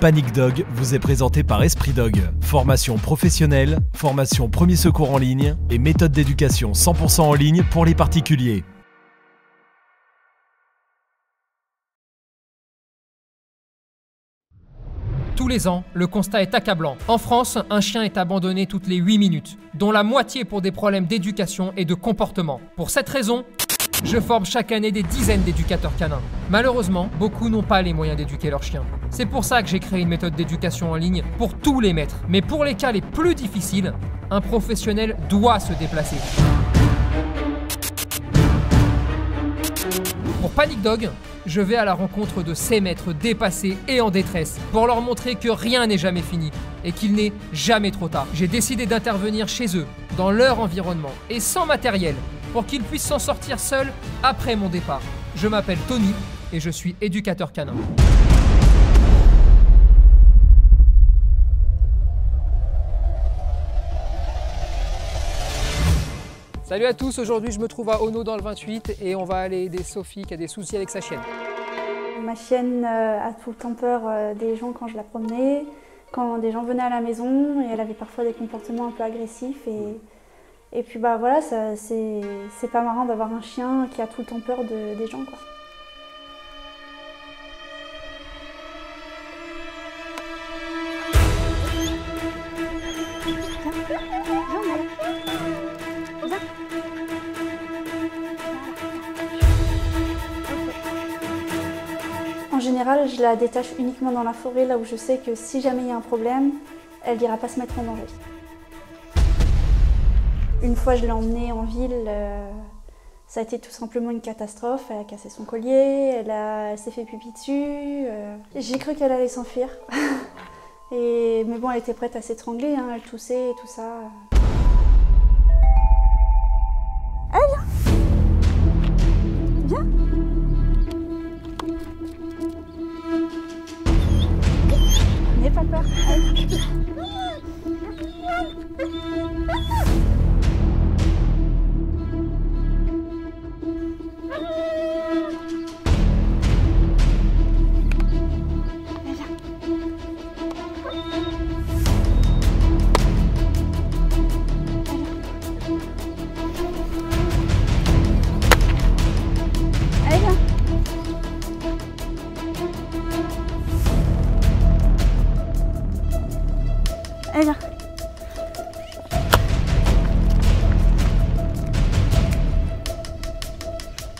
Panic Dog vous est présenté par Esprit Dog. Formation professionnelle, formation premier secours en ligne et méthode d'éducation 100% en ligne pour les particuliers. Tous les ans, le constat est accablant. En France, un chien est abandonné toutes les 8 minutes, dont la moitié pour des problèmes d'éducation et de comportement. Pour cette raison, je forme chaque année des dizaines d'éducateurs canins. Malheureusement, beaucoup n'ont pas les moyens d'éduquer leurs chiens. C'est pour ça que j'ai créé une méthode d'éducation en ligne pour tous les maîtres. Mais pour les cas les plus difficiles, un professionnel doit se déplacer. Pour Panic Dog, je vais à la rencontre de ces maîtres dépassés et en détresse pour leur montrer que rien n'est jamais fini et qu'il n'est jamais trop tard. J'ai décidé d'intervenir chez eux, dans leur environnement et sans matériel pour qu'ils puissent s'en sortir seuls après mon départ. Je m'appelle Tony et je suis éducateur canin. Salut à tous, aujourd'hui je me trouve à Ono dans le 28 et on va aller aider Sophie qui a des soucis avec sa chienne. Ma chienne euh, a tout le temps peur euh, des gens quand je la promenais, quand des gens venaient à la maison et elle avait parfois des comportements un peu agressifs et, et puis bah voilà, c'est pas marrant d'avoir un chien qui a tout le temps peur de- des gens quoi. En général, je la détache uniquement dans la forêt, là où je sais que si jamais il y a un problème, elle n'ira pas se mettre en danger. Une fois, je l'ai emmenée en ville, euh, ça a été tout simplement une catastrophe. Elle a cassé son collier, elle, a- elle s'est fait pipi dessus. euh. J'ai cru qu'elle allait s'enfuir. Et, mais bon, elle était prête à s'étrangler, hein, elle toussait et tout ça. N'aie pas peur.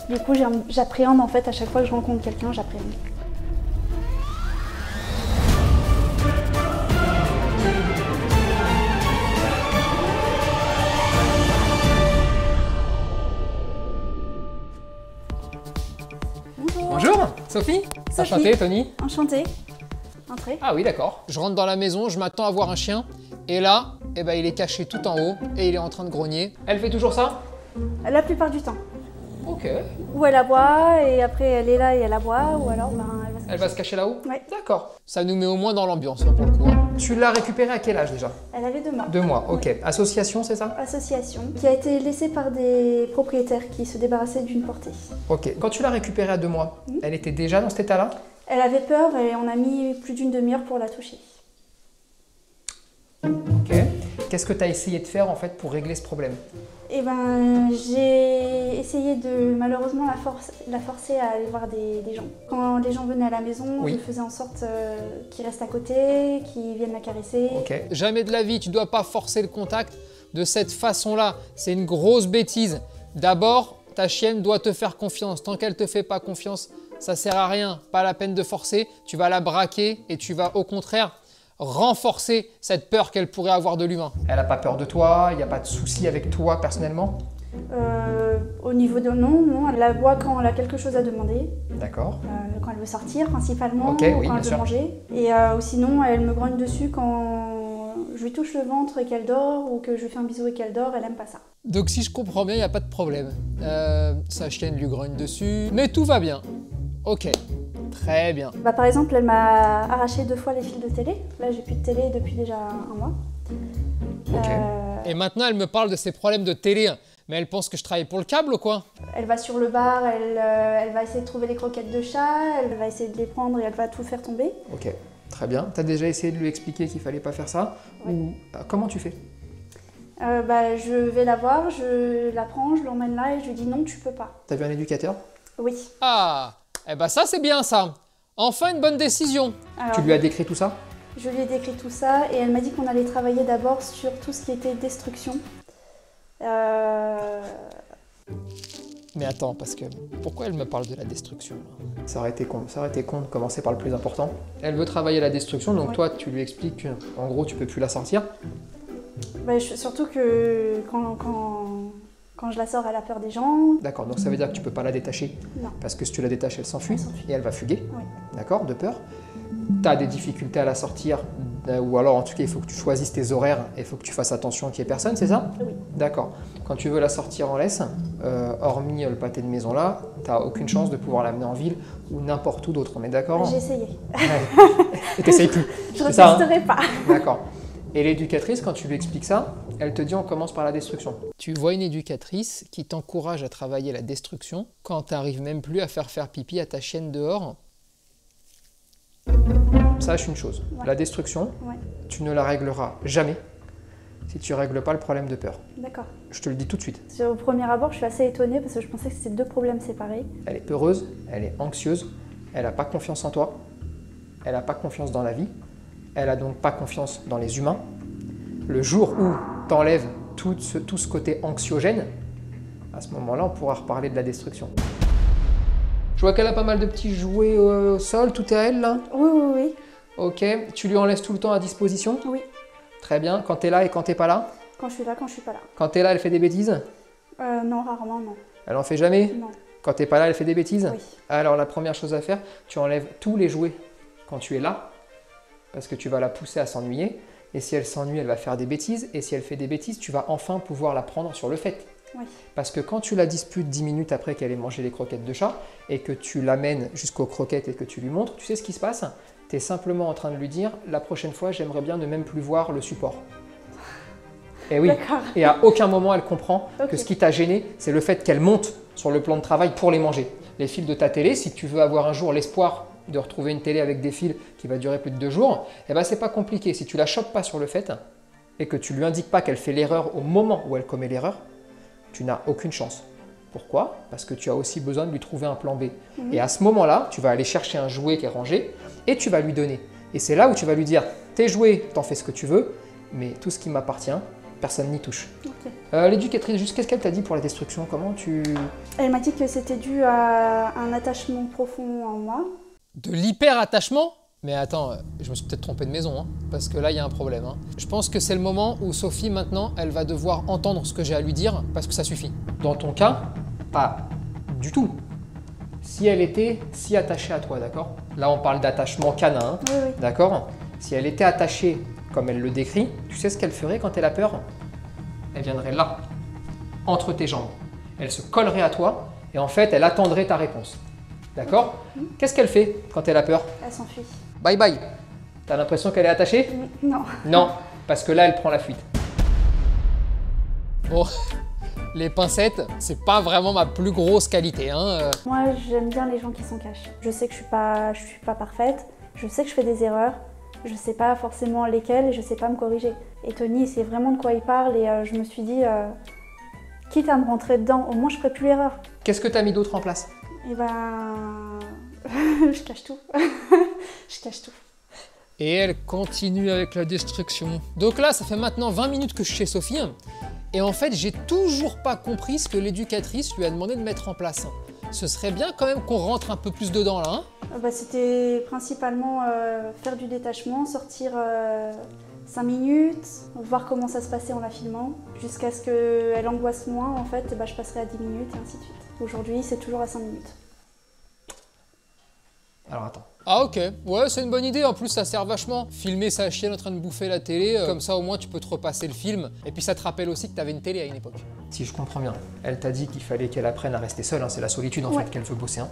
Du coup, j'appréhende en fait à chaque fois que je rencontre quelqu'un, j'appréhende. Bonjour Sophie Sophie. Enchanté Tony Enchantée. Entrez. Ah oui d'accord. Je rentre dans la maison, je m'attends à voir un chien et là, eh ben, il est caché tout en haut et il est en train de grogner. Elle fait toujours ça? La plupart du temps. Ok. Ou elle aboie et après elle est là et elle aboie, ou alors ben, elle va se Elle va se cacher là-haut Ouais. D'accord. Ça nous met au moins dans l'ambiance hein, pour le coup. hein. Tu l'as récupérée à quel âge déjà? Elle avait deux mois. Deux mois, ok. Association, c'est ça? Association qui a été laissée par des propriétaires qui se débarrassaient d'une portée. Ok. Quand tu l'as récupérée à deux mois, elle était déjà dans cet état-là? Elle avait peur et on a mis plus d'une demi-heure pour la toucher. Ok. Qu'est-ce que tu as essayé de faire en fait pour régler ce problème Et ben j'ai essayé de malheureusement la, force- la forcer à aller voir des, des gens. Quand les gens venaient à la maison, Oui. je faisais en sorte euh, qu'ils restent à côté, qu'ils viennent la caresser. Jamais de la vie, tu dois pas forcer le contact de cette façon-là. C'est une grosse bêtise. D'abord, ta chienne doit te faire confiance. Tant qu'elle te fait pas confiance, ça sert à rien. Pas la peine de forcer. Tu vas la braquer et tu vas au contraire renforcer cette peur qu'elle pourrait avoir de l'humain. Elle n'a pas peur de toi, il n'y a pas de souci avec toi personnellement? Euh, au niveau de non, non, elle aboie quand elle a quelque chose à demander, D'accord. euh, quand elle veut sortir principalement, Ok, ou oui, quand elle veut sûr. manger. Et euh, ou sinon, elle me grogne dessus quand je lui touche le ventre et qu'elle dort, ou que je lui fais un bisou et qu'elle dort, elle aime pas ça. Donc si je comprends bien, il n'y a pas de problème. Euh, sa chienne lui grogne dessus, mais tout va bien. Ok, très bien. Bah, par exemple, elle m'a arraché deux fois les fils de télé. Là, j'ai plus de télé depuis déjà un mois. Euh, Et maintenant, elle me parle de ses problèmes de télé. Mais elle pense que je travaille pour le câble ou quoi? Elle va sur le bar, elle, euh, elle va essayer de trouver les croquettes de chat, elle va essayer de les prendre et elle va tout faire tomber. Ok. Très bien. Tu as déjà essayé de lui expliquer qu'il fallait pas faire ça? Ou euh, comment tu fais? Euh, bah, je vais la voir, je la prends, je l'emmène là et je lui dis non, tu peux pas. T'as vu un éducateur? Oui. Ah, eh ben ça c'est bien ça. Enfin une bonne décision. Alors, Tu lui as décrit tout ça? Je lui ai décrit tout ça et elle m'a dit qu'on allait travailler d'abord sur tout ce qui était destruction. Euh, Mais attends, parce que pourquoi elle me parle de la destruction Ça aurait été con. Ça aurait été con de commencer par le plus important. Elle veut travailler la destruction, donc Ouais. toi, tu lui expliques qu'en gros, tu peux plus la sortir. bah, je- surtout que quand, quand, quand je la sors, elle a peur des gens. D'accord, donc ça veut dire que tu peux pas la détacher. Non. Parce que si tu la détaches, elle s'enfuit et elle va fuguer. Oui. D'accord, de peur. Tu as des difficultés à la sortir, euh, ou alors en tout cas, il faut que tu choisisses tes horaires et il faut que tu fasses attention qu'il n'y ait personne, c'est ça? Oui. D'accord. Quand tu veux la sortir en laisse, euh, hormis euh, le pâté de maison là, tu n'as aucune chance de pouvoir l'amener en ville ou n'importe où d'autre, on est d'accord? J'ai essayé. Ouais. Et t'essayes plus. Je ça, hein? pas. D'accord. Et l'éducatrice, quand tu lui expliques ça, elle te dit on commence par la destruction. Tu vois une éducatrice qui t'encourage à travailler la destruction quand t'arrives même plus à faire faire pipi à ta chienne dehors. Sache une chose, Ouais. la destruction, Ouais. tu ne la régleras jamais si tu règles pas le problème de peur. D'accord. Je te le dis tout de suite. Au premier abord, je suis assez étonnée parce que je pensais que c'était deux problèmes séparés. Elle est peureuse, elle est anxieuse, elle n'a pas confiance en toi, elle n'a pas confiance dans la vie, elle a donc pas confiance dans les humains. Le jour où tu enlèves tout ce, tout ce côté anxiogène, à ce moment-là, on pourra reparler de la destruction. Je vois qu'elle a pas mal de petits jouets euh, au sol, tout est à elle là? Oui, oui, oui. Ok, tu lui en laisses tout le temps à disposition? Oui. Très bien, quand t'es là et quand t'es pas là? Quand je suis là, quand je suis pas là. Quand t'es là, elle fait des bêtises? Euh, non, rarement, non. Elle en fait jamais? Non. Quand t'es pas là, elle fait des bêtises? Oui. Alors la première chose à faire, tu enlèves tous les jouets quand tu es là, parce que tu vas la pousser à s'ennuyer. Et si elle s'ennuie, elle va faire des bêtises. Et si elle fait des bêtises, tu vas enfin pouvoir la prendre sur le fait. Oui. Parce que quand tu la disputes 10 minutes après qu'elle ait mangé les croquettes de chat, et que tu l'amènes jusqu'aux croquettes et que tu lui montres, tu sais ce qui se passe? Tu es simplement en train de lui dire, la prochaine fois, j'aimerais bien ne même plus voir le support. Et oui, D'accord. et à aucun moment elle comprend que ce qui t'a gêné, c'est le fait qu'elle monte sur le plan de travail pour les manger. Les fils de ta télé, si tu veux avoir un jour l'espoir de retrouver une télé avec des fils qui va durer plus de deux jours, eh ben c'est pas compliqué. Si tu la chopes pas sur le fait et que tu lui indiques pas qu'elle fait l'erreur au moment où elle commet l'erreur, tu n'as aucune chance. Pourquoi? Parce que tu as aussi besoin de lui trouver un plan B. Mhm. Et à ce moment-là, tu vas aller chercher un jouet qui est rangé et tu vas lui donner. Et c'est là où tu vas lui dire tes jouets, t'en fais ce que tu veux, mais tout ce qui m'appartient, personne n'y touche. Euh, L'éducatrice, juste qu'est-ce qu'elle t'a dit pour la destruction? Comment tu. Elle m'a dit que c'était dû à un attachement profond en moi. De l'hyper-attachement Mais attends, euh, je me suis peut-être trompé de maison, hein, parce que là, il y a un problème. hein. Je pense que c'est le moment où Sophie, maintenant, elle va devoir entendre ce que j'ai à lui dire, parce que ça suffit. Dans ton cas, pas du tout. Si elle était si attachée à toi, d'accord? Là, on parle d'attachement canin, hein, Oui, oui. d'accord? Si elle était attachée comme elle le décrit, tu sais ce qu'elle ferait quand elle a peur? Elle viendrait là, entre tes jambes. Elle se collerait à toi et en fait, elle attendrait ta réponse. D'accord Qu'est-ce qu'elle fait quand elle a peur Elle s'enfuit. Bye bye. T'as l'impression qu'elle est attachée Non. Non, parce que là, elle prend la fuite. Bon, les pincettes, c'est pas vraiment ma plus grosse qualité. Hein. euh. Moi, j'aime bien les gens qui s'en cachent. Je sais que je suis pas, je suis pas parfaite. Je sais que je fais des erreurs. Je sais pas forcément lesquelles et je sais pas me corriger. Et Tony, c'est vraiment de quoi il parle et euh, je me suis dit, euh, quitte à me rentrer dedans, au moins je ferai plus l'erreur. Qu'est-ce que t'as mis d'autre en place? Et ben, je cache tout. je cache tout. Et elle continue avec la destruction. Donc là, ça fait maintenant 20 minutes que je suis chez Sophie. Et en fait, j'ai toujours pas compris ce que l'éducatrice lui a demandé de mettre en place. Ce serait bien quand même qu'on rentre un peu plus dedans là. hein. Euh, bah, C'était principalement euh, faire du détachement, sortir 5 minutes, voir comment ça se passait en la filmant, jusqu'à ce qu'elle angoisse moins. En fait, bah, je passerai à 10 minutes et ainsi de suite. Aujourd'hui, c'est toujours à 5 minutes. Alors attends. Ah ok, ouais c'est une bonne idée, en plus ça sert vachement. Filmer sa chienne en train de bouffer la télé, euh, comme ça au moins tu peux te repasser le film. Et puis ça te rappelle aussi que t'avais une télé à une époque. Si je comprends bien, elle t'a dit qu'il fallait qu'elle apprenne à rester seule, hein, c'est la solitude en Ouais. fait qu'elle veut bosser. hein.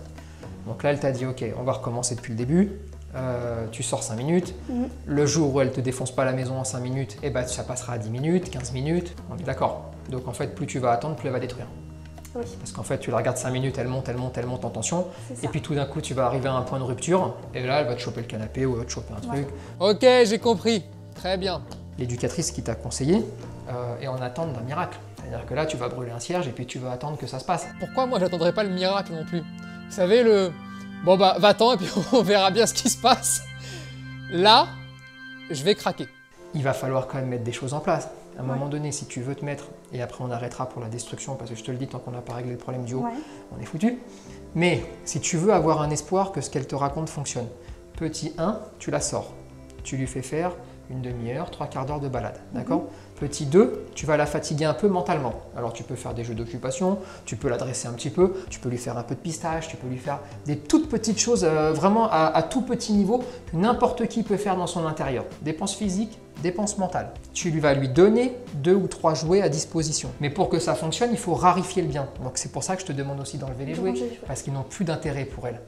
Donc là, elle t'a dit, ok, on va recommencer depuis le début, Euh, tu sors 5 minutes, Mhm. le jour où elle te défonce pas la maison en 5 minutes, eh ben, ça passera à 10 minutes, 15 minutes, on est d'accord. Donc en fait, plus tu vas attendre, plus elle va détruire. Oui, Parce qu'en fait, tu la regardes 5 minutes, elle monte, elle monte, elle monte en tension. Et puis tout d'un coup, tu vas arriver à un point de rupture. Et là, elle va te choper le canapé ou elle va te choper un Ouais. truc. Ok, j'ai compris. Très bien. L'éducatrice qui t'a conseillé euh, est en attente d'un miracle. C'est-à-dire que là, tu vas brûler un cierge et puis tu vas attendre que ça se passe. Pourquoi moi j'attendrais pas le miracle non plus? Vous savez, le. Bon bah, va-t'en et puis on verra bien ce qui se passe. Là, je vais craquer. Il va falloir quand même mettre des choses en place. À un moment donné, si tu veux te mettre, et après on arrêtera pour la destruction, parce que je te le dis, tant qu'on n'a pas réglé le problème du haut, Ouais. on est foutu. Mais si tu veux avoir un espoir que ce qu'elle te raconte fonctionne, petit 1, tu la sors. Tu lui fais faire une demi-heure, trois quarts d'heure de balade. D'accord? Petit 2, tu vas la fatiguer un peu mentalement. Alors tu peux faire des jeux d'occupation, tu peux l'adresser un petit peu, tu peux lui faire un peu de pistage, tu peux lui faire des toutes petites choses euh, vraiment à, à tout petit niveau que n'importe qui peut faire dans son intérieur. Dépenses physiques, dépenses mentales. Tu lui vas lui donner deux ou trois jouets à disposition. Mais pour que ça fonctionne, il faut rarifier le bien. Donc c'est pour ça que je te demande aussi d'enlever les jouets, parce qu'ils n'ont plus d'intérêt pour elle.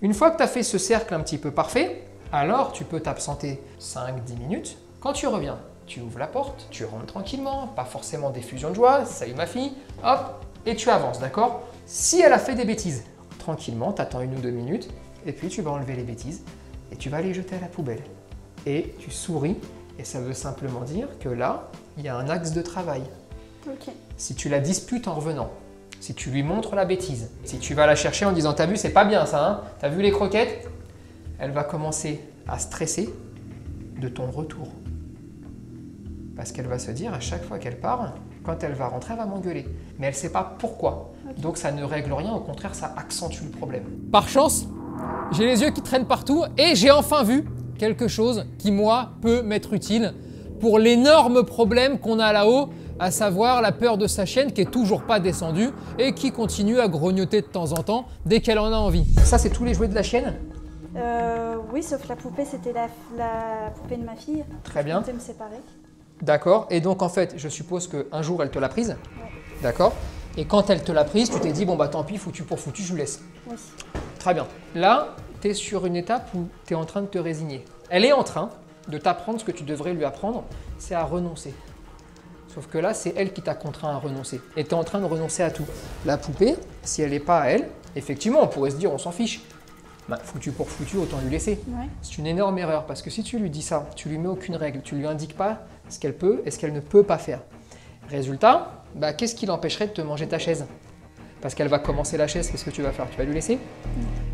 Une fois que tu as fait ce cercle un petit peu parfait, alors tu peux t'absenter 5-10 minutes. Quand tu reviens, tu ouvres la porte, tu rentres tranquillement, pas forcément d'effusion de joie, salut ma fille, hop, et tu avances, d'accord? Si elle a fait des bêtises, tranquillement, tu attends une ou deux minutes, et puis tu vas enlever les bêtises, et tu vas les jeter à la poubelle. Et tu souris, et ça veut simplement dire que là, il y a un axe de travail. Si tu la disputes en revenant, si tu lui montres la bêtise, si tu vas la chercher en disant T'as vu, c'est pas bien ça, hein? T'as vu les croquettes? Elle va commencer à stresser de ton retour. Parce qu'elle va se dire à chaque fois qu'elle part, quand elle va rentrer, elle va m'engueuler. Mais elle sait pas pourquoi. Donc ça ne règle rien, au contraire, ça accentue le problème. Par chance, j'ai les yeux qui traînent partout et j'ai enfin vu quelque chose qui, moi, peut m'être utile pour l'énorme problème qu'on a là-haut, à savoir la peur de sa chienne qui est toujours pas descendue et qui continue à grognoter de temps en temps dès qu'elle en a envie. Ça, c'est tous les jouets de la chienne Euh, oui, sauf la poupée, c'était la, la poupée de ma fille. Très bien. Je me séparer. D'accord. Et donc, en fait, je suppose qu'un jour, elle te l'a prise. D'accord. Et quand elle te l'a prise, tu t'es dit, bon, bah tant pis, foutu pour foutu, je lui laisse. Oui. Très bien. Là, tu es sur une étape où tu es en train de te résigner. Elle est en train de t'apprendre ce que tu devrais lui apprendre, c'est à renoncer. Sauf que là, c'est elle qui t'a contraint à renoncer. Et tu es en train de renoncer à tout. La poupée, si elle n'est pas à elle, effectivement, on pourrait se dire, on s'en fiche. Bah, foutu pour foutu, autant lui laisser. Ouais. C'est une énorme erreur parce que si tu lui dis ça, tu lui mets aucune règle, tu lui indiques pas ce qu'elle peut et ce qu'elle ne peut pas faire. Résultat, bah, qu'est-ce qui l'empêcherait de te manger ta chaise? Parce qu'elle va commencer la chaise, qu'est-ce que tu vas faire? Tu vas lui laisser?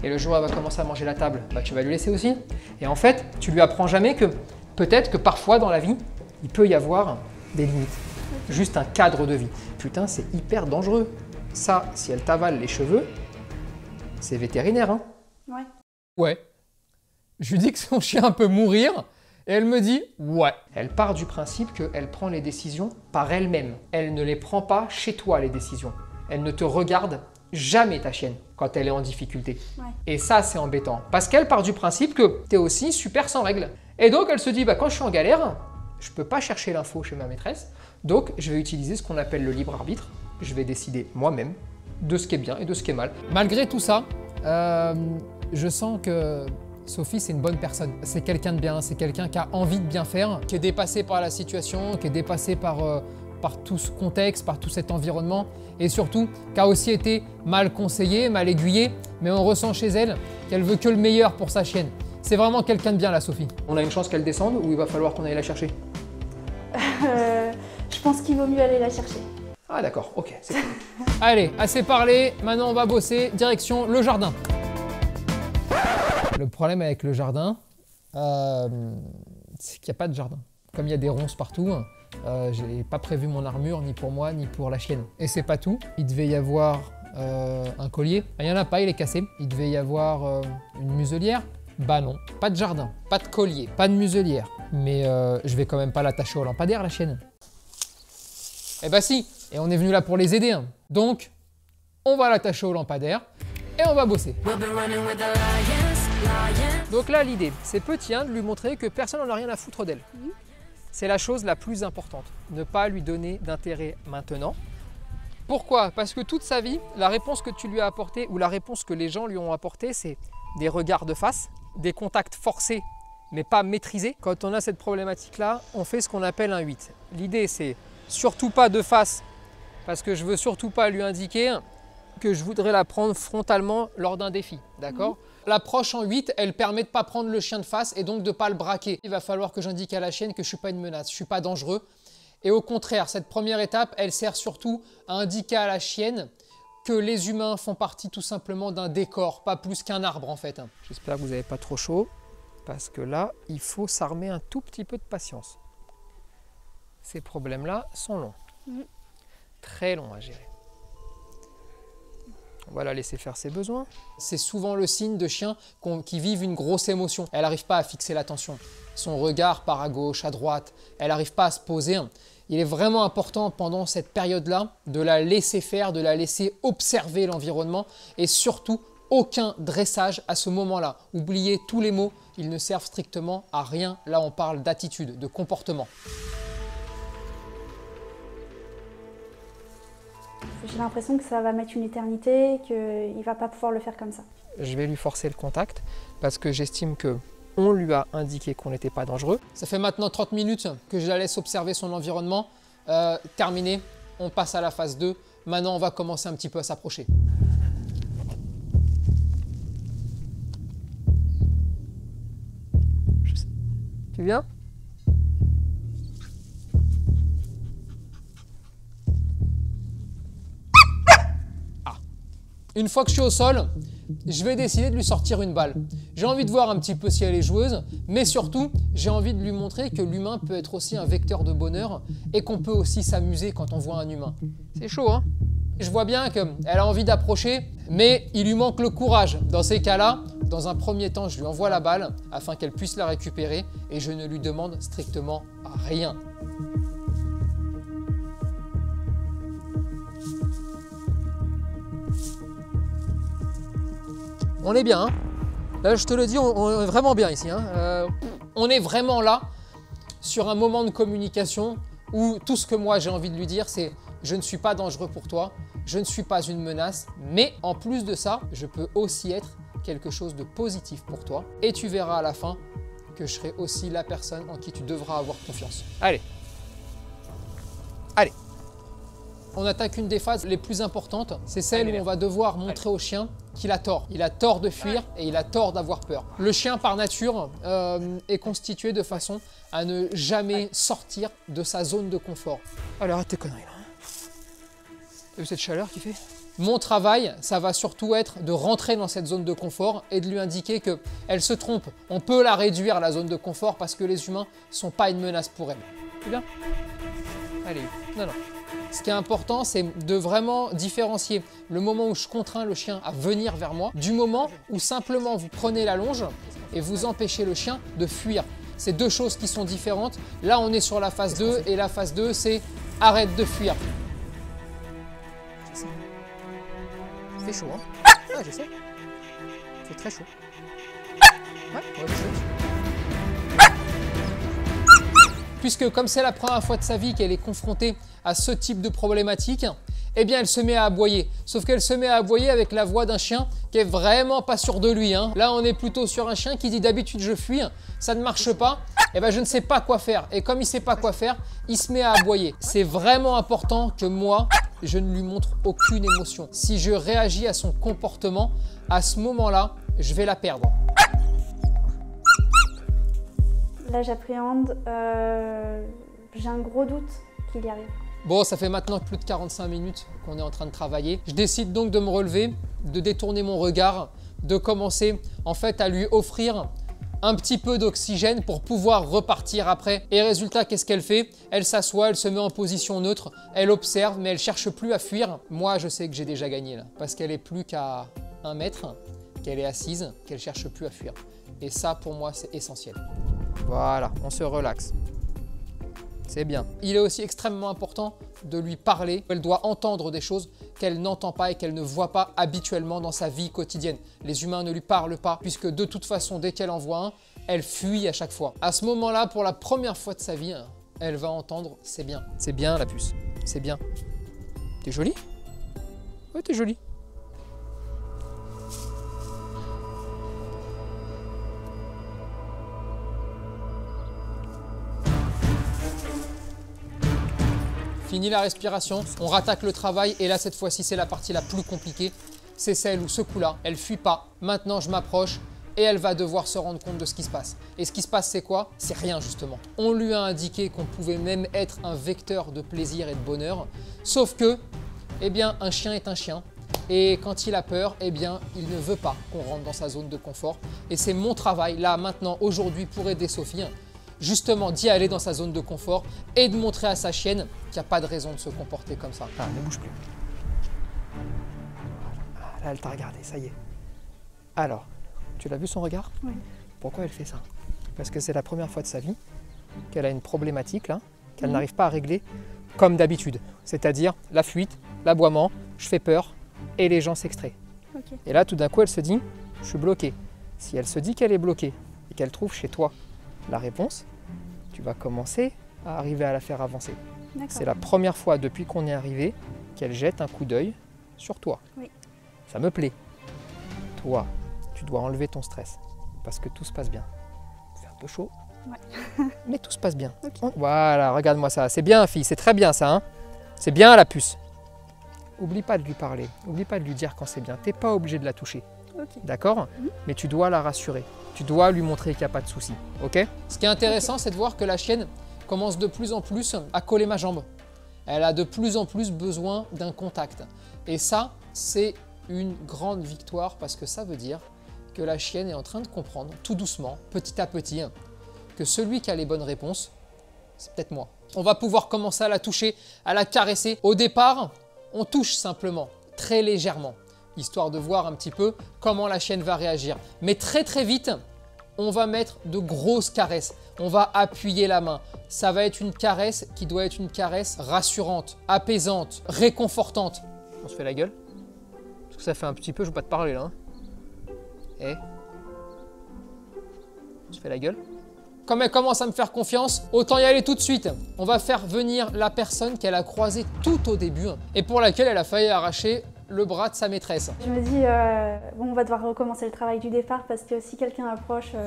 Et le jour où elle va commencer à manger la table, bah, tu vas lui laisser aussi? Et en fait, tu lui apprends jamais que peut-être que parfois dans la vie, il peut y avoir des limites. Juste un cadre de vie. Putain, c'est hyper dangereux. Ça, si elle t'avale les cheveux, c'est vétérinaire. Hein? Ouais. Ouais. Je lui dis que son chien peut mourir et elle me dit ouais. Elle part du principe qu'elle prend les décisions par elle-même. Elle ne les prend pas chez toi, les décisions. Elle ne te regarde jamais, ta chienne, quand elle est en difficulté. Ouais. Et ça, c'est embêtant. Parce qu'elle part du principe que tu es aussi super sans règles. Et donc, elle se dit, bah, quand je suis en galère, je peux pas chercher l'info chez ma maîtresse. Donc, je vais utiliser ce qu'on appelle le libre arbitre. Je vais décider moi-même de ce qui est bien et de ce qui est mal. Malgré tout ça, euh, je sens que Sophie, c'est une bonne personne. C'est quelqu'un de bien, c'est quelqu'un qui a envie de bien faire, qui est dépassé par la situation, qui est dépassé par, euh, par tout ce contexte, par tout cet environnement, et surtout qui a aussi été mal conseillée, mal aiguillée, mais on ressent chez elle qu'elle veut que le meilleur pour sa chienne. C'est vraiment quelqu'un de bien, la Sophie. On a une chance qu'elle descende ou il va falloir qu'on aille la chercher? Euh, je pense qu'il vaut mieux aller la chercher. Ah d'accord, ok, c'est cool. Allez, assez parlé, maintenant on va bosser, direction le jardin. Le problème avec le jardin, euh, c'est qu'il n'y a pas de jardin. Comme il y a des ronces partout, euh, j'ai pas prévu mon armure ni pour moi ni pour la chienne. Et c'est pas tout, il devait y avoir euh, un collier. Il n'y en a pas, il est cassé. Il devait y avoir euh, une muselière. Bah non, pas de jardin, pas de collier, pas de muselière. Mais je vais quand même pas l'attacher au lampadaire, la chienne. Eh bah si, et on est venu là pour les aider. hein. Donc, on va l'attacher au lampadaire et on va bosser. Donc là, l'idée, c'est petit 1 de lui montrer que personne n'en a rien à foutre d'elle. C'est la chose la plus importante. Ne pas lui donner d'intérêt maintenant. Pourquoi? Parce que toute sa vie, la réponse que tu lui as apportée ou la réponse que les gens lui ont apportée, c'est des regards de face, des contacts forcés mais pas maîtrisés. Quand on a cette problématique-là, on fait ce qu'on appelle un 8. L'idée, c'est surtout pas de face parce que je veux surtout pas lui indiquer que je voudrais la prendre frontalement lors d'un défi, d'accord? L'approche en 8, elle permet de ne pas prendre le chien de face et donc de ne pas le braquer. Il va falloir que j'indique à la chienne que je ne suis pas une menace, je ne suis pas dangereux. Et au contraire, cette première étape, elle sert surtout à indiquer à la chienne que les humains font partie tout simplement d'un décor, pas plus qu'un arbre en fait. J'espère que vous n'avez pas trop chaud, parce que là, il faut s'armer un tout petit peu de patience. Ces problèmes-là sont longs, Mhm. très longs à gérer. On laisser faire ses besoins. C'est souvent le signe de chiens qu'on- qui vivent une grosse émotion. Elle n'arrive pas à fixer l'attention. Son regard part à gauche, à droite. Elle n'arrive pas à se poser. Il est vraiment important pendant cette période-là de la laisser faire, de la laisser observer l'environnement et surtout aucun dressage à ce moment-là. Oubliez tous les mots, ils ne servent strictement à rien. Là, on parle d'attitude, de comportement. J'ai l'impression que ça va mettre une éternité, qu'il va pas pouvoir le faire comme ça. je vais lui forcer le contact parce que j'estime que on lui a indiqué qu'on n'était pas dangereux. Ça fait maintenant 30 minutes que je la laisse observer son environnement. Euh, terminé, on passe à la phase 2. Maintenant, on va commencer un petit peu à s'approcher. Je sais. Tu viens? Une fois que je suis au sol, je vais décider de lui sortir une balle. J'ai envie de voir un petit peu si elle est joueuse, mais surtout, j'ai envie de lui montrer que l'humain peut être aussi un vecteur de bonheur et qu'on peut aussi s'amuser quand on voit un humain. C'est chaud, hein? Je vois bien qu'elle a envie d'approcher, mais il lui manque le courage. Dans ces cas-là, dans un premier temps, je lui envoie la balle afin qu'elle puisse la récupérer et je ne lui demande strictement rien. On est bien, hein Là, je te le dis, on, on est vraiment bien ici. hein. Euh, on est vraiment là sur un moment de communication où tout ce que moi j'ai envie de lui dire, c'est je ne suis pas dangereux pour toi, je ne suis pas une menace, mais en plus de ça, je peux aussi être quelque chose de positif pour toi. Et tu verras à la fin que je serai aussi la personne en qui tu devras avoir confiance. Allez. Allez. On attaque une des phases les plus importantes, c'est celle où on va devoir montrer au chien qu'il a tort. Il a tort de fuir et il a tort d'avoir peur. Le chien, par nature, euh, est constitué de façon à ne jamais sortir de sa zone de confort. Allez, arrête tes conneries là. T'as vu cette chaleur qu'il fait? Mon travail, ça va surtout être de rentrer dans cette zone de confort et de lui indiquer que elle se trompe. On peut la réduire, la zone de confort, parce que les humains sont pas une menace pour elle. C'est bien Allez, non, non. Ce qui est important, c'est de vraiment différencier le moment où je contrains le chien à venir vers moi du moment où simplement vous prenez la longe et vous empêchez le chien de fuir. C'est deux choses qui sont différentes. Là, on est sur la phase 2 et la phase 2, c'est arrête de fuir. C'est chaud, hein Ouais, je sais. C'est très chaud. Ouais, ouais, Puisque comme c'est la première fois de sa vie qu'elle est confrontée à ce type de problématique, eh bien elle se met à aboyer. Sauf qu'elle se met à aboyer avec la voix d'un chien qui est vraiment pas sûr de lui. hein. Là on est plutôt sur un chien qui dit d'habitude je fuis, ça ne marche pas, eh ben je ne sais pas quoi faire. Et comme il sait pas quoi faire, il se met à aboyer. C'est vraiment important que moi, je ne lui montre aucune émotion. Si je réagis à son comportement, à ce moment-là, je vais la perdre. Là, j'appréhende. euh, J'ai un gros doute qu'il y arrive. Bon, ça fait maintenant plus de 45 minutes qu'on est en train de travailler. Je décide donc de me relever, de détourner mon regard, de commencer en fait à lui offrir un petit peu d'oxygène pour pouvoir repartir après. Et résultat, qu'est-ce qu'elle fait? Elle s'assoit, elle se met en position neutre, elle observe, mais elle cherche plus à fuir. Moi, je sais que j'ai déjà gagné là, parce qu'elle est plus qu'à un mètre, qu'elle est assise, qu'elle cherche plus à fuir. Et ça, pour moi, c'est essentiel. Voilà, on se relaxe. C'est bien. Il est aussi extrêmement important de lui parler. Elle doit entendre des choses qu'elle n'entend pas et qu'elle ne voit pas habituellement dans sa vie quotidienne. Les humains ne lui parlent pas, puisque de toute façon, dès qu'elle en voit un, elle fuit à chaque fois. À ce moment-là, pour la première fois de sa vie, elle va entendre c'est bien. C'est bien la puce. C'est bien. T'es jolie? Ouais, t'es jolie. Fini la respiration, on rattaque le travail et là cette fois-ci c'est la partie la plus compliquée. C'est celle où ce coup-là, elle fuit pas. Maintenant je m'approche et elle va devoir se rendre compte de ce qui se passe. Et ce qui se passe c'est quoi? C'est rien justement. On lui a indiqué qu'on pouvait même être un vecteur de plaisir et de bonheur. Sauf que, eh bien un chien est un chien. Et quand il a peur, eh bien, il ne veut pas qu'on rentre dans sa zone de confort. Et c'est mon travail, là, maintenant, aujourd'hui, pour aider Sophie, justement d'y aller dans sa zone de confort et de montrer à sa chienne qu'il n'y a pas de raison de se comporter comme ça. Ah, ne bouge plus. Ah, là, elle t'a regardé, ça y est. Alors, tu l'as vu son regard? Oui. Pourquoi elle fait ça? Parce que c'est la première fois de sa vie qu'elle a une problématique là, qu'elle Mhm. n'arrive pas à régler comme d'habitude. C'est-à-dire la fuite, l'aboiement, je fais peur et les gens s'extraient. Ok. Et là, tout d'un coup, elle se dit, je suis bloquée. Si elle se dit qu'elle est bloquée et qu'elle trouve chez toi la réponse, tu vas commencer à arriver à la faire avancer. C'est la première fois depuis qu'on est arrivé qu'elle jette un coup d'œil sur toi. Oui. Ça me plaît. Toi, tu dois enlever ton stress parce que tout se passe bien. C'est un peu chaud. Mais tout se passe bien. Oh, Voilà, regarde-moi ça. C'est bien, fille, c'est très bien ça. hein. c'est bien la puce. Oublie pas de lui parler. Oublie pas de lui dire quand c'est bien. T'es pas obligé de la toucher. D'accord? Mais tu dois la rassurer. Tu dois lui montrer qu'il n'y a pas de souci. Ok? Ce qui est intéressant, c'est de voir que la chienne commence de plus en plus à coller ma jambe. Elle a de plus en plus besoin d'un contact. Et ça, c'est une grande victoire parce que ça veut dire que la chienne est en train de comprendre, tout doucement, petit à petit, que celui qui a les bonnes réponses, c'est peut-être moi. On va pouvoir commencer à la toucher, à la caresser. Au départ, on touche simplement, très légèrement, histoire de voir un petit peu comment la chienne va réagir. Mais très très vite, on va mettre de grosses caresses. On va appuyer la main. Ça va être une caresse qui doit être une caresse rassurante, apaisante, réconfortante. On se fait la gueule Parce que ça fait un petit peu, je veux pas te parler là. hein. Eh On se fait la gueule Comme elle commence à me faire confiance, autant y aller tout de suite. On va faire venir la personne qu'elle a croisée tout au début et pour laquelle elle a failli arracher le bras de sa maîtresse. Je me dis, euh, bon, on va devoir recommencer le travail du départ parce que si quelqu'un approche, euh,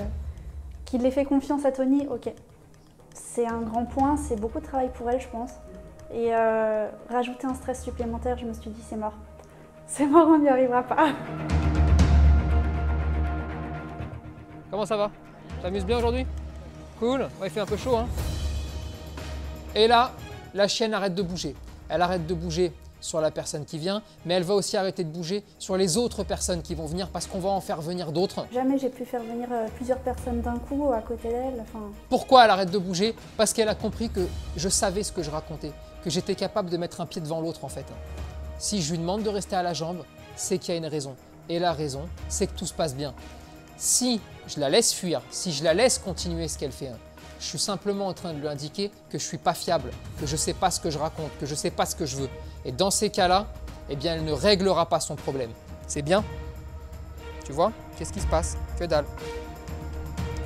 qu'il ait fait confiance à Tony, ok. C'est un grand point, c'est beaucoup de travail pour elle, je pense. Et euh, rajouter un stress supplémentaire, je me suis dit, c'est mort. C'est mort, on n'y arrivera pas. Comment ça va? T'amuses bien aujourd'hui? Cool Ouais, il fait un peu chaud, hein Et là, la chienne arrête de bouger. Elle arrête de bouger sur la personne qui vient, mais elle va aussi arrêter de bouger sur les autres personnes qui vont venir parce qu'on va en faire venir d'autres. Jamais j'ai pu faire venir euh, plusieurs personnes d'un coup à côté d'elle. Enfin, Pourquoi elle arrête de bouger? Parce qu'elle a compris que je savais ce que je racontais, que j'étais capable de mettre un pied devant l'autre en fait. Si je lui demande de rester à la jambe, c'est qu'il y a une raison. Et la raison, c'est que tout se passe bien. Si je la laisse fuir, si je la laisse continuer ce qu'elle fait, hein, je suis simplement en train de lui indiquer que je suis pas fiable, que je sais pas ce que je raconte, que je sais pas ce que je veux. Et dans ces cas-là, eh bien, elle ne réglera pas son problème. C'est bien? Tu vois? Qu'est-ce qui se passe? Que dalle.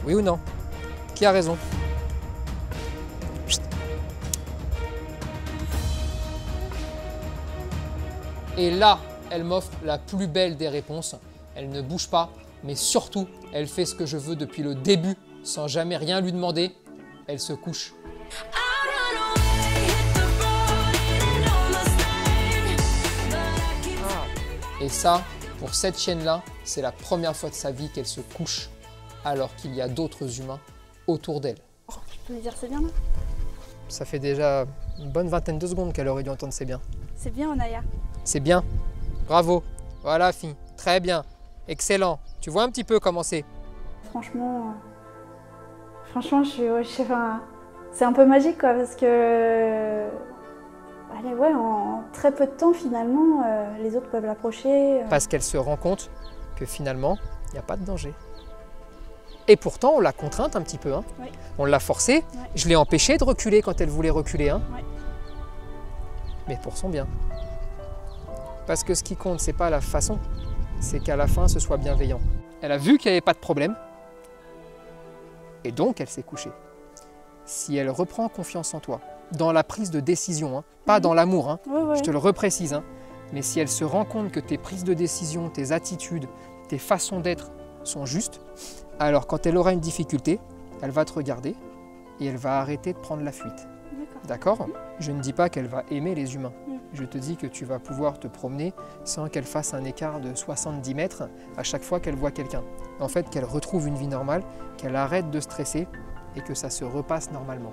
Oui ou non? Qui a raison? Et là, elle m'offre la plus belle des réponses. Elle ne bouge pas, mais surtout, elle fait ce que je veux depuis le début, sans jamais rien lui demander. Elle se couche. Et ça, pour cette chienne-là, c'est la première fois de sa vie qu'elle se couche alors qu'il y a d'autres humains autour d'elle. je peux lui dire, c'est bien là? Ça fait déjà une bonne vingtaine de secondes qu'elle aurait dû entendre c'est bien. C'est bien, Onaya. C'est bien. Bravo. Voilà, fille. Très bien. Excellent. Tu vois un petit peu comment c'est? Franchement, euh, franchement, je suis, ouais, je sais pas, c'est un peu magique quoi, parce que, allez, ouais, en très peu de temps finalement, euh, les autres peuvent l'approcher. euh. Parce qu'elle se rend compte que finalement, il n'y a pas de danger. Et pourtant, on l'a contrainte un petit peu. hein. Oui. On l'a forcée. Ouais. Je l'ai empêchée de reculer quand elle voulait reculer. hein. Ouais. Mais pour son bien. Parce que ce qui compte, c'est pas la façon, c'est qu'à la fin, ce soit bienveillant. Elle a vu qu'il n'y avait pas de problème. Et donc, elle s'est couchée. Si elle reprend confiance en toi, dans la prise de décision, hein, pas Mhm. dans l'amour, hein, je te le reprécise, hein. mais si elle se rend compte que tes prises de décision, tes attitudes, tes façons d'être sont justes, alors quand elle aura une difficulté, elle va te regarder et elle va arrêter de prendre la fuite. D'accord. D'accord? Je ne dis pas qu'elle va aimer les humains. Mm. Je te dis que tu vas pouvoir te promener sans qu'elle fasse un écart de 70 mètres à chaque fois qu'elle voit quelqu'un. En fait, qu'elle retrouve une vie normale, qu'elle arrête de stresser et que ça se repasse normalement.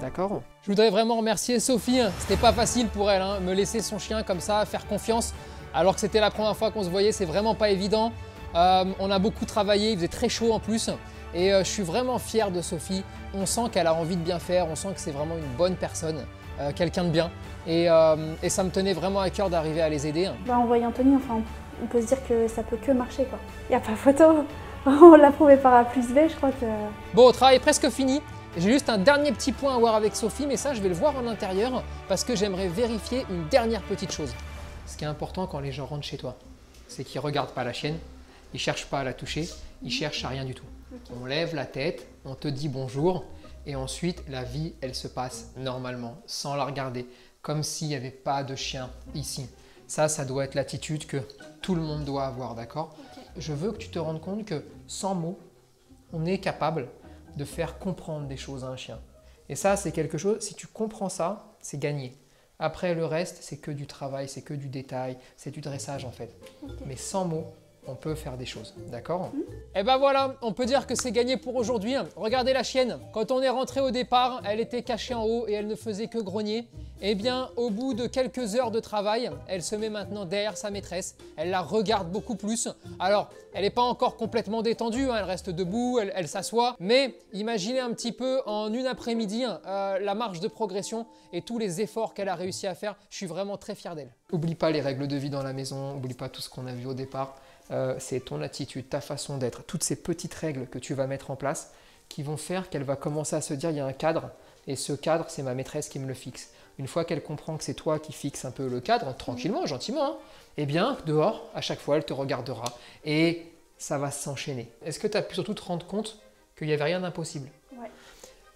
D'accord? Je voudrais vraiment remercier Sophie. C'était pas facile pour elle, hein, me laisser son chien comme ça, faire confiance. Alors que c'était la première fois qu'on se voyait, c'est vraiment pas évident. Euh, on a beaucoup travaillé, il faisait très chaud en plus. Et euh, je suis vraiment fier de Sophie. On sent qu'elle a envie de bien faire, on sent que c'est vraiment une bonne personne, euh, quelqu'un de bien. Et, euh, et ça me tenait vraiment à cœur d'arriver à les aider. Bah, en voyant Tony, enfin, on peut se dire que ça peut que marcher quoi. Il n'y a pas photo. On l'a prouvé par A plus B, je crois que. Bon, le travail est presque fini. J'ai juste un dernier petit point à voir avec Sophie, mais ça, je vais le voir en intérieur parce que j'aimerais vérifier une dernière petite chose. Ce qui est important quand les gens rentrent chez toi, c'est qu'ils ne regardent pas la chienne, ils ne cherchent pas à la toucher, ils cherchent à rien du tout. On lève la tête, on te dit bonjour, et ensuite la vie, elle se passe normalement, sans la regarder, comme s'il n'y avait pas de chien ici. Ça, ça doit être l'attitude que tout le monde doit avoir, d'accord? Je veux que tu te rendes compte que sans mots, on est capable de faire comprendre des choses à un chien. Et ça, c'est quelque chose, si tu comprends ça, c'est gagné. Après, le reste, c'est que du travail, c'est que du détail, c'est du dressage en fait. Mais sans mots, on peut faire des choses, d'accord Et ben voilà, on peut dire que c'est gagné pour aujourd'hui. Regardez la chienne. Quand on est rentré au départ, elle était cachée en haut et elle ne faisait que grogner. Eh bien, au bout de quelques heures de travail, elle se met maintenant derrière sa maîtresse. Elle la regarde beaucoup plus. Alors, elle n'est pas encore complètement détendue, hein, elle reste debout, elle, elle s'assoit. Mais imaginez un petit peu en une après-midi euh, la marge de progression et tous les efforts qu'elle a réussi à faire. Je suis vraiment très fier d'elle. Oublie pas les règles de vie dans la maison, oublie pas tout ce qu'on a vu au départ. Euh, c'est ton attitude, ta façon d'être, toutes ces petites règles que tu vas mettre en place qui vont faire qu'elle va commencer à se dire il y a un cadre et ce cadre c'est ma maîtresse qui me le fixe. Une fois qu'elle comprend que c'est toi qui fixes un peu le cadre, tranquillement, gentiment, hein, eh bien dehors, à chaque fois elle te regardera et ça va s'enchaîner. Est-ce que tu as pu surtout te rendre compte qu'il n'y avait rien d'impossible? Ouais.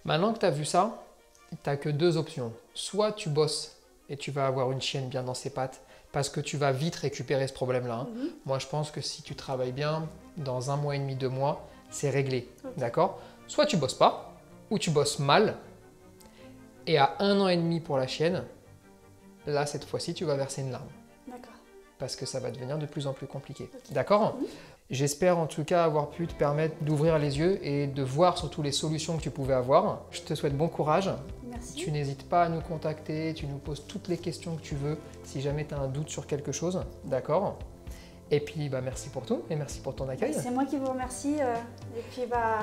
Maintenant que tu as vu ça, tu n'as que deux options. Soit tu bosses et tu vas avoir une chienne bien dans ses pattes parce que tu vas vite récupérer ce problème-là. hein. Mhm. Moi, je pense que si tu travailles bien, dans un mois et demi, deux mois, c'est réglé. D'accord? Soit tu bosses pas, ou tu bosses mal, et à un an et demi pour la chienne, là, cette fois-ci, tu vas verser une larme. D'accord. Parce que ça va devenir de plus en plus compliqué. D'accord? J'espère en tout cas avoir pu te permettre d'ouvrir les yeux et de voir surtout les solutions que tu pouvais avoir. Je te souhaite bon courage. Merci. Tu n'hésites pas à nous contacter, tu nous poses toutes les questions que tu veux si jamais tu as un doute sur quelque chose, d'accord? Et puis bah, merci pour tout et merci pour ton accueil. C'est moi qui vous remercie. euh, et puis bah,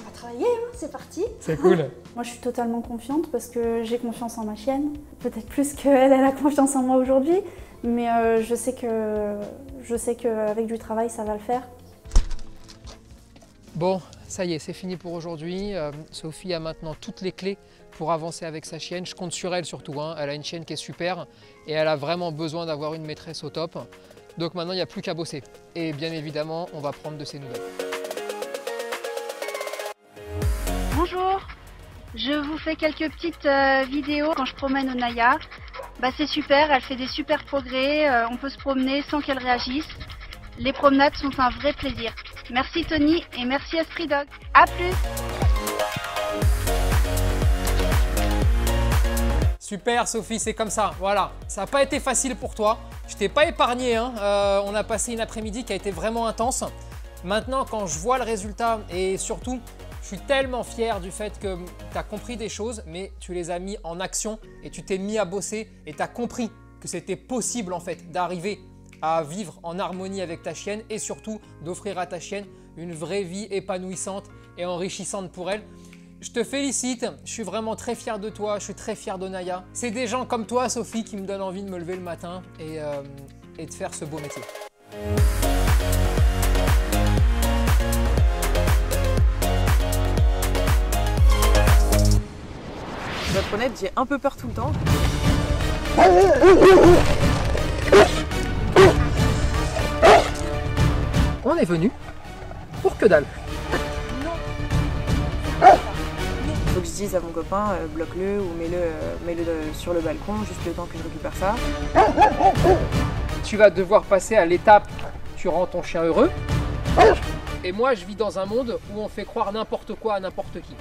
on va travailler, hein, c'est parti. C'est cool. Moi, je suis totalement confiante parce que j'ai confiance en ma chienne. Peut-être plus qu'elle, elle a confiance en moi aujourd'hui. Mais euh, je sais que je sais qu'avec du travail, ça va le faire. Bon, ça y est, c'est fini pour aujourd'hui. Euh, Sophie a maintenant toutes les clés pour avancer avec sa chienne. Je compte sur elle surtout. hein. Elle a une chienne qui est super et elle a vraiment besoin d'avoir une maîtresse au top. Donc maintenant, il n'y a plus qu'à bosser. Et bien évidemment, on va prendre de ses nouvelles. Bonjour, je vous fais quelques petites euh, vidéos quand je promène Onaya. Bah, c'est super, elle fait des super progrès, euh, on peut se promener sans qu'elle réagisse. Les promenades sont un vrai plaisir. Merci Tony et merci Esprit Dog. A plus Super Sophie, c'est comme ça, voilà. Ça n'a pas été facile pour toi. Je t'ai pas épargné, hein. Euh, on a passé une après-midi qui a été vraiment intense. Maintenant, quand je vois le résultat et surtout, je suis tellement fier du fait que tu as compris des choses, mais tu les as mis en action et tu t'es mis à bosser et tu as compris que c'était possible en fait d'arriver à vivre en harmonie avec ta chienne et surtout d'offrir à ta chienne une vraie vie épanouissante et enrichissante pour elle. Je te félicite, je suis vraiment très fier de toi, je suis très fier de Naya. C'est des gens comme toi, Sophie, qui me donnent envie de me lever le matin et, euh, de faire ce beau métier. Je vais être honnête, j'ai un peu peur tout le temps. On est venu pour que dalle. Faut que je dise à mon copain, euh, bloque-le ou mets-le euh, mets-le euh, sur le balcon, juste le temps que je récupère ça. Tu vas devoir passer à l'étape tu rends ton chien heureux. Et moi, je vis dans un monde où on fait croire n'importe quoi à n'importe qui.